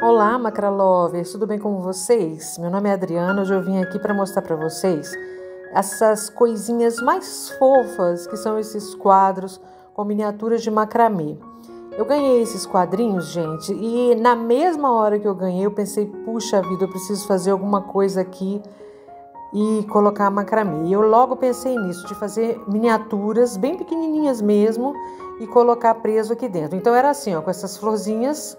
Olá, Macra Lovers, tudo bem com vocês? Meu nome é Adriana, hoje eu vim aqui para mostrar para vocês essas coisinhas mais fofas que são esses quadros com miniaturas de macramê. Eu ganhei esses quadrinhos, gente, e na mesma hora que eu ganhei, eu pensei, puxa vida, eu preciso fazer alguma coisa aqui e colocar macramê. E eu logo pensei nisso, de fazer miniaturas bem pequenininhas mesmo e colocar preso aqui dentro. Então era assim, ó, com essas florzinhas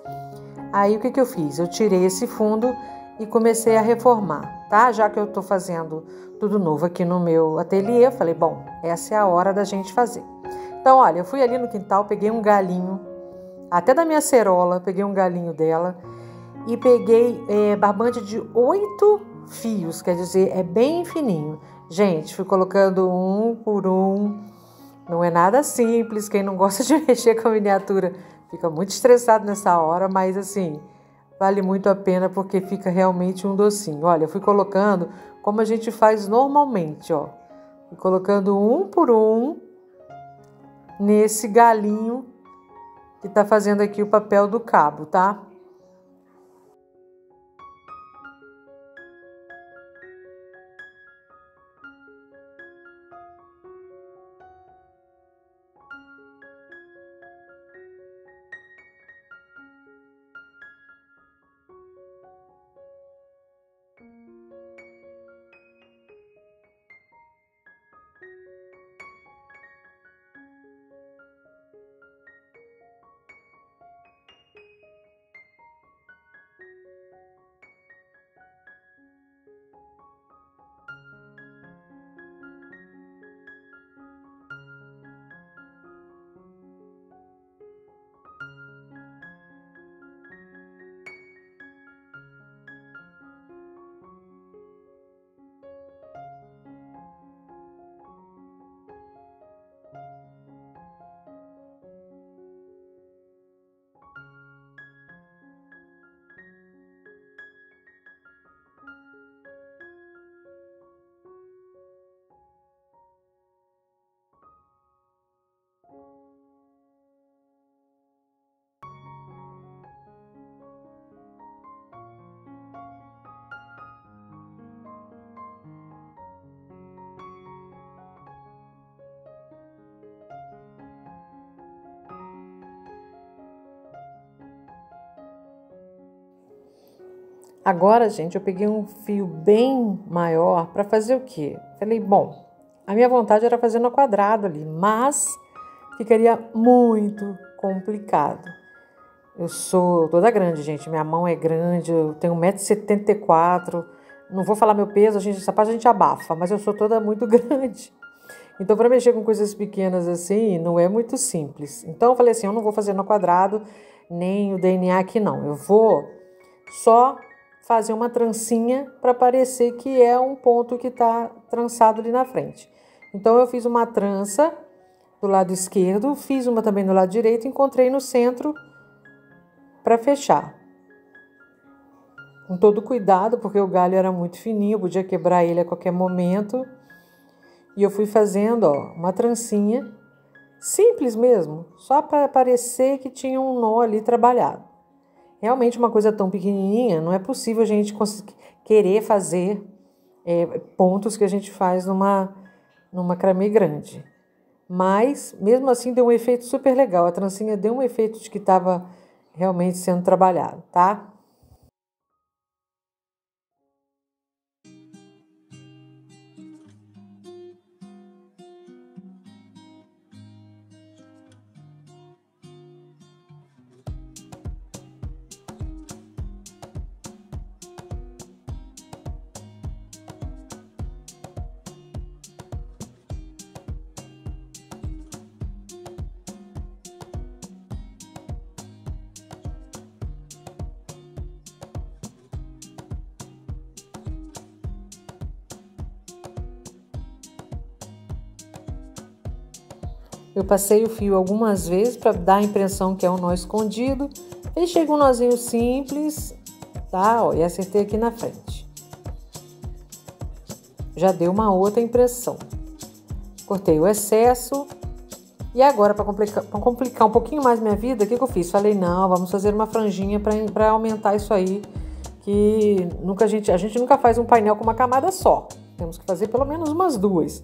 Aí o que, que eu fiz? Eu tirei esse fundo e comecei a reformar, tá? Já que eu tô fazendo tudo novo aqui no meu ateliê, eu falei, bom, essa é a hora da gente fazer. Então, olha, eu fui ali no quintal, peguei um galinho, até da minha cerola, peguei um galinho dela e peguei é, barbante de oito fios, quer dizer, é bem fininho. Gente, fui colocando um por um, não é nada simples, quem não gosta de mexer com miniatura fica muito estressado nessa hora, mas assim, vale muito a pena porque fica realmente um docinho. Olha, eu fui colocando como a gente faz normalmente, ó. Fui colocando um por um nesse galinho que tá fazendo aqui o papel do cabo, tá? Agora, gente, eu peguei um fio bem maior para fazer o quê? Falei, bom, a minha vontade era fazer no quadrado ali, mas ficaria muito complicado. Eu sou toda grande, gente. Minha mão é grande, eu tenho 1,74m. Não vou falar meu peso, a gente, essa parte a gente abafa, mas eu sou toda muito grande. Então, para mexer com coisas pequenas assim, não é muito simples. Então, eu falei assim: eu não vou fazer no quadrado, nem o DNA aqui, não. Eu vou só fazer uma trancinha para parecer que é um ponto que está trançado ali na frente. Então eu fiz uma trança do lado esquerdo, fiz uma também do lado direito, encontrei no centro para fechar. Com todo cuidado, porque o galho era muito fininho, podia quebrar ele a qualquer momento. E eu fui fazendo ó, uma trancinha, simples mesmo, só para parecer que tinha um nó ali trabalhado. Realmente, uma coisa tão pequenininha, não é possível a gente querer fazer é, pontos que a gente faz numa, numa crame grande. Mas, mesmo assim, deu um efeito super legal. A trancinha deu um efeito de que estava realmente sendo trabalhado, tá? Eu passei o fio algumas vezes para dar a impressão que é um nó escondido. Fechei com um nozinho simples, tá? Ó, e acertei aqui na frente. Já deu uma outra impressão. Cortei o excesso E agora, para complicar, complicar, um pouquinho mais minha vida, o que, que eu fiz? Falei, não, vamos fazer uma franjinha para aumentar isso aí. Que nunca a gente, a gente nunca faz um painel com uma camada só. Temos que fazer pelo menos umas duas.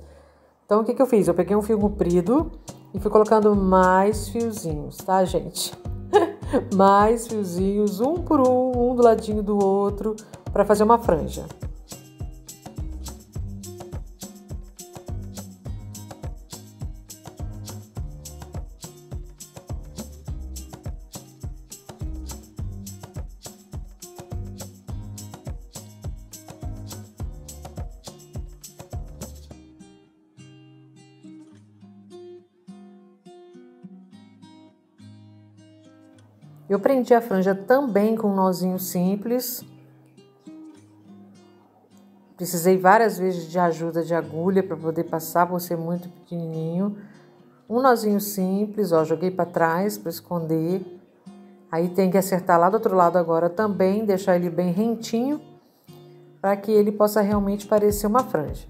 Então, o que, que eu fiz? Eu peguei um fio comprido e fui colocando mais fiozinhos, tá, gente? mais fiozinhos, um por um, um do ladinho do outro, para fazer uma franja. Eu prendi a franja também com um nozinho simples. Precisei várias vezes de ajuda de agulha para poder passar, por ser muito pequenininho. Um nozinho simples, ó, joguei para trás para esconder. Aí tem que acertar lá do outro lado agora também, deixar ele bem rentinho, para que ele possa realmente parecer uma franja.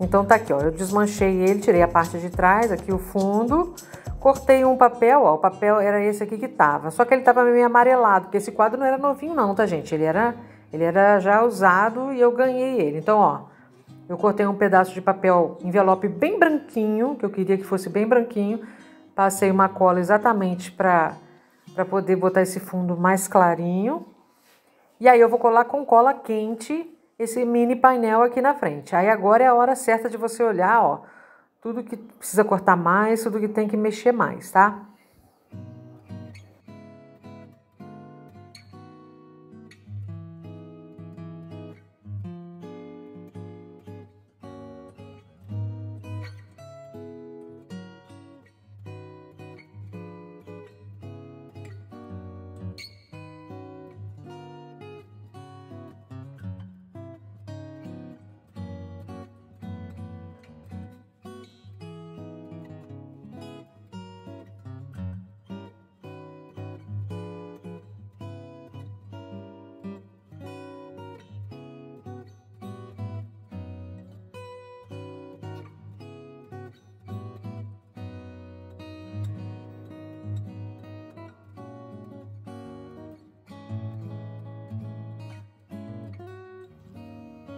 Então tá aqui, ó, eu desmanchei ele, tirei a parte de trás, aqui o fundo, cortei um papel, ó, o papel era esse aqui que tava, só que ele tava meio amarelado, porque esse quadro não era novinho não, tá gente? Ele era, ele era já usado e eu ganhei ele. Então, ó, eu cortei um pedaço de papel envelope bem branquinho, que eu queria que fosse bem branquinho, passei uma cola exatamente para para poder botar esse fundo mais clarinho. E aí eu vou colar com cola quente esse mini painel aqui na frente. Aí agora é a hora certa de você olhar, ó, tudo que precisa cortar mais, tudo que tem que mexer mais, tá?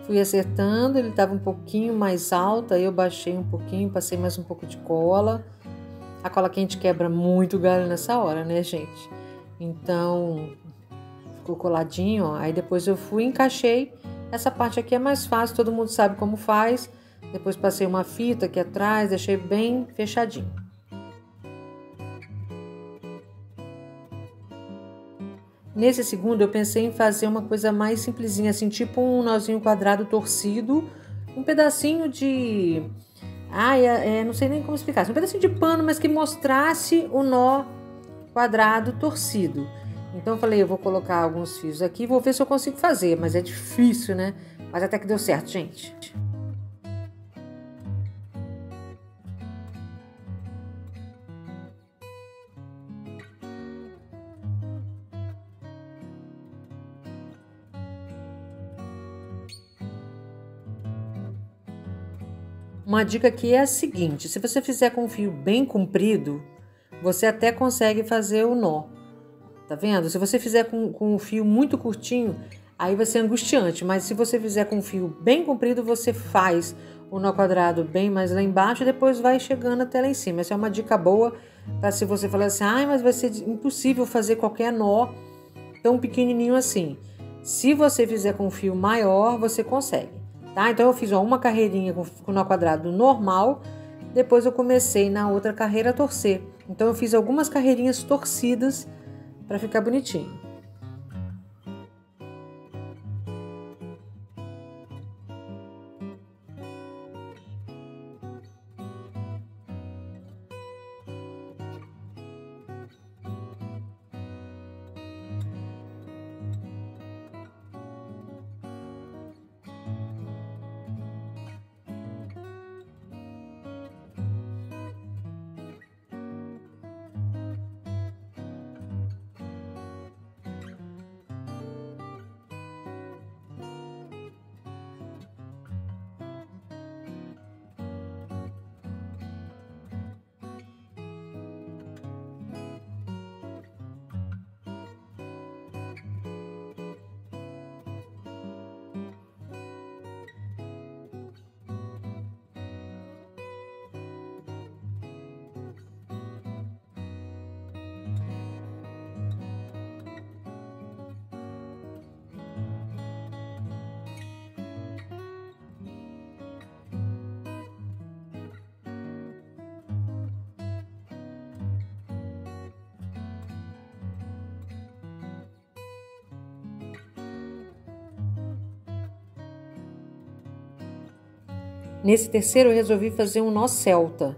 Fui acertando, ele estava um pouquinho mais alto, aí eu baixei um pouquinho, passei mais um pouco de cola. A cola quente quebra muito galho nessa hora, né, gente? Então, ficou coladinho, ó. Aí depois eu fui encaixei. Essa parte aqui é mais fácil, todo mundo sabe como faz. Depois passei uma fita aqui atrás, deixei bem fechadinho. Nesse segundo, eu pensei em fazer uma coisa mais simplesinha, assim, tipo um nozinho quadrado torcido, um pedacinho de. Ah, é, é, não sei nem como explicar. Um pedacinho de pano, mas que mostrasse o nó quadrado torcido. Então eu falei, eu vou colocar alguns fios aqui, vou ver se eu consigo fazer, mas é difícil, né? Mas até que deu certo, gente. Uma dica aqui é a seguinte: se você fizer com um fio bem comprido, você até consegue fazer o nó. Tá vendo? Se você fizer com, com um fio muito curtinho, aí vai ser angustiante. Mas se você fizer com um fio bem comprido, você faz o nó quadrado bem mais lá embaixo e depois vai chegando até lá em cima. Essa é uma dica boa para se você falar assim, ah, mas vai ser impossível fazer qualquer nó tão pequenininho assim. Se você fizer com fio maior, você consegue tá? Então eu fiz ó, uma carreirinha com, com nó quadrado normal, depois eu comecei na outra carreira a torcer. Então eu fiz algumas carreirinhas torcidas para ficar bonitinho. Nesse terceiro eu resolvi fazer um nó celta.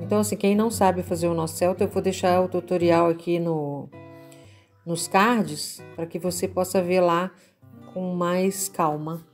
Então, assim, quem não sabe fazer um nó celta, eu vou deixar o tutorial aqui no, nos cards para que você possa ver lá com mais calma.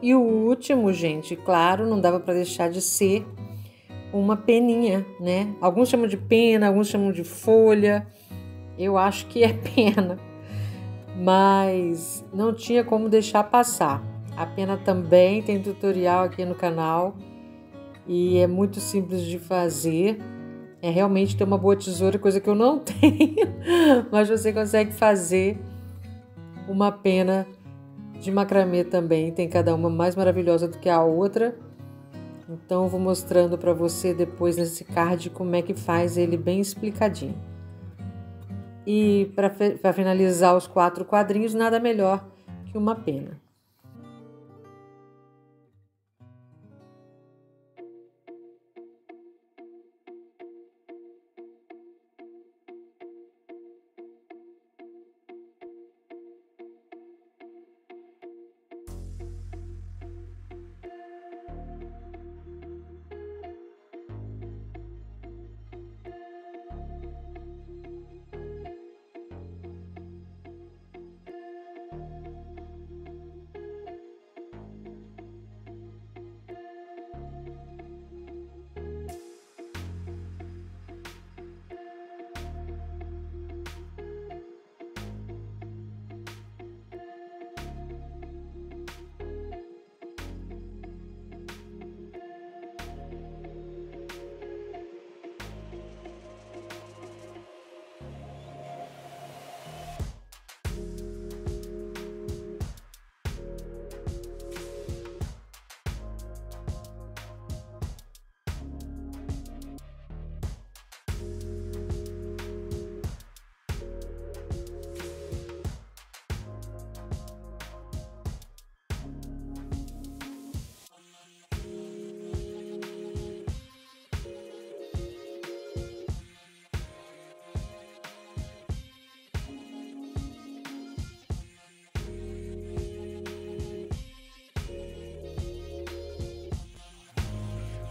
E o último, gente, claro, não dava para deixar de ser uma peninha, né? Alguns chamam de pena, alguns chamam de folha. Eu acho que é pena, mas não tinha como deixar passar. A pena também tem tutorial aqui no canal e é muito simples de fazer. É realmente ter uma boa tesoura, coisa que eu não tenho, mas você consegue fazer uma pena de macramê também, tem cada uma mais maravilhosa do que a outra. Então eu vou mostrando para você depois nesse card como é que faz ele bem explicadinho. E para finalizar os quatro quadrinhos, nada melhor que uma pena.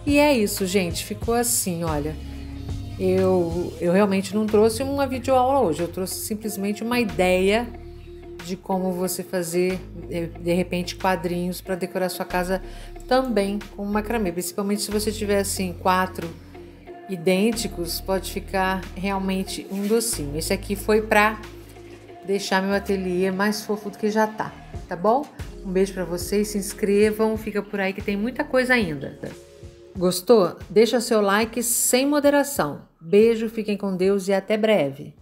E é isso, gente. Ficou assim, olha. Eu, eu realmente não trouxe uma videoaula hoje, eu trouxe simplesmente uma ideia de como você fazer de repente quadrinhos para decorar sua casa também com macramê, principalmente se você tiver assim quatro idênticos, pode ficar realmente um docinho. Esse aqui foi para deixar meu ateliê mais fofo do que já tá, tá bom? Um beijo para vocês, se inscrevam, fica por aí que tem muita coisa ainda. Gostou? Deixa seu like sem moderação. Beijo, fiquem com Deus e até breve.